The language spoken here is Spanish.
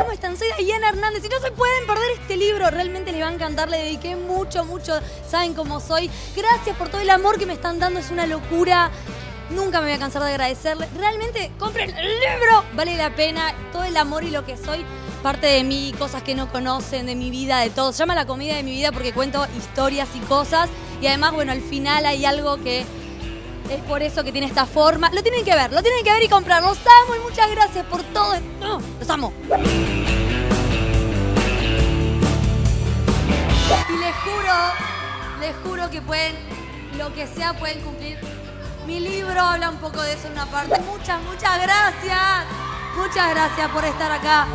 amiga Iana Hernández. Si no se pueden perder este libro, realmente les va a encantar. Le dediqué mucho, mucho. Saben cómo soy. Gracias por todo el amor que me están dando. Es una locura. Nunca me voy a cansar de agradecerle. Realmente, compren el libro. Vale la pena. Todo el amor y lo que soy. Parte de mí, cosas que no conocen, de mi vida, de todo. Se llama La comida de mi vida porque cuento historias y cosas. Y además, bueno, al final hay algo que es por eso que tiene esta forma. Lo tienen que ver, lo tienen que ver y comprar. Los amo y muchas gracias por todo. Los amo. Y les juro, les juro que pueden, lo que sea, pueden cumplir. Mi libro habla un poco de eso en una parte. Muchas, muchas gracias. Muchas gracias por estar acá.